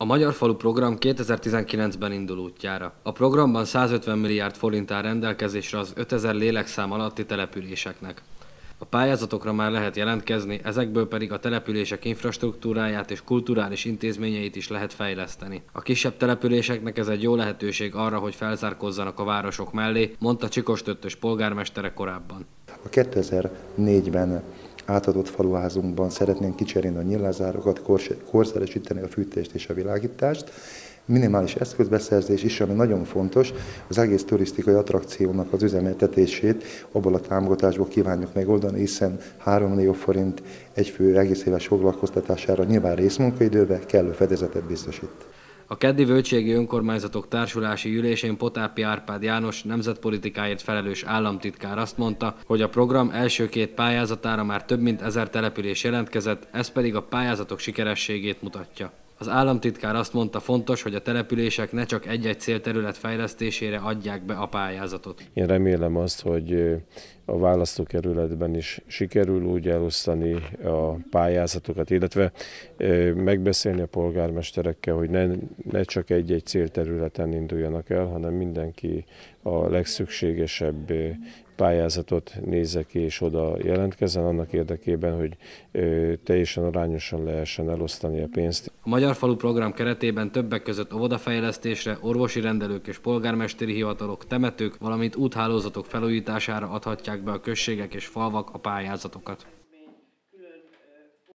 A Magyar Falu program 2019-ben indul útjára. A programban 150 milliárd forint áll rendelkezésre az 5000 lélekszám alatti településeknek. A pályázatokra már lehet jelentkezni, ezekből pedig a települések infrastruktúráját és kulturális intézményeit is lehet fejleszteni. A kisebb településeknek ez egy jó lehetőség arra, hogy felzárkozzanak a városok mellé, mondta Csikos Töttös polgármestere korábban. A 2004-ben átadott faluházunkban szeretnénk kicserélni a nyilázárokat, korszeresíteni a fűtést és a világítást. Minimális eszközbeszerzés is, ami nagyon fontos, az egész turisztikai attrakciónak az üzemeltetését abból a támogatásból kívánjuk megoldani, hiszen 3 millió forint egy fő egész éves foglalkoztatására nyilván részmunkaidőbe kellő fedezetet biztosít. A Keddi Völgységi Önkormányzatok Társulási Ülésén Potápi Árpád János nemzetpolitikáért felelős államtitkár azt mondta, hogy a program első két pályázatára már több mint ezer település jelentkezett, ez pedig a pályázatok sikerességét mutatja. Az államtitkár azt mondta, fontos, hogy a települések ne csak egy-egy célterület fejlesztésére adják be a pályázatot. Én remélem azt, hogy a választókerületben is sikerül úgy elosztani a pályázatokat, illetve megbeszélni a polgármesterekkel, hogy ne, ne csak egy-egy célterületen induljanak el, hanem mindenki a legszükségesebb pályázatot nézze ki és oda jelentkezzen annak érdekében, hogy teljesen arányosan lehessen elosztani a pénzt. A Magyar Falu program keretében többek között óvodafejlesztésre, orvosi rendelők és polgármesteri hivatalok, temetők, valamint úthálózatok felújítására adhatják be a községek és falvak a pályázatokat.